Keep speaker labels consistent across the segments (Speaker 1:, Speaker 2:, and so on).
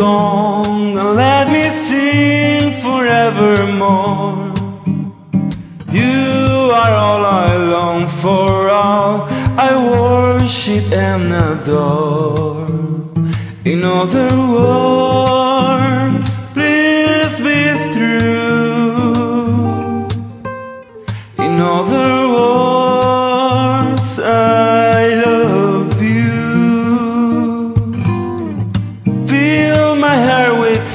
Speaker 1: Song let me sing forevermore. You are all I long for, all I worship and adore. In other words, please be true. In other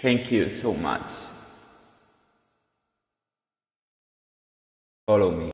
Speaker 2: Thank you so much. Follow me.